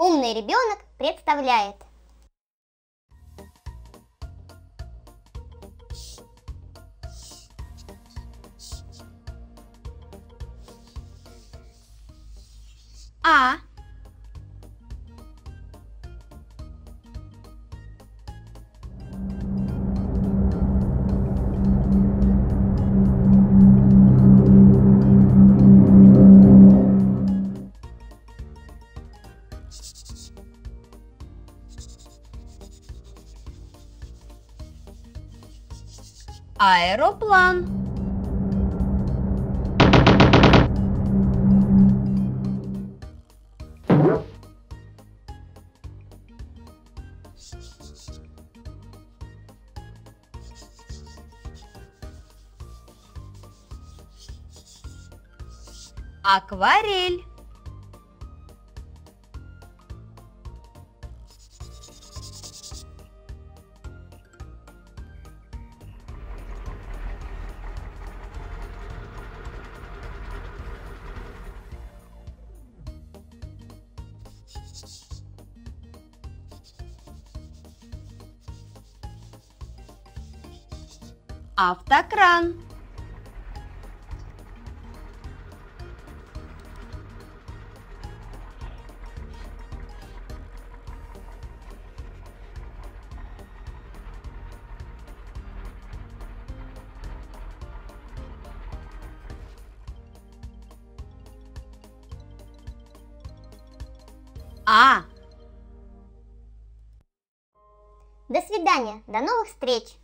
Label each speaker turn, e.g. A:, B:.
A: Умный ребенок представляет.
B: А. Аэроплан. Акварель. Автокран. А.
A: До свидания, до новых встреч!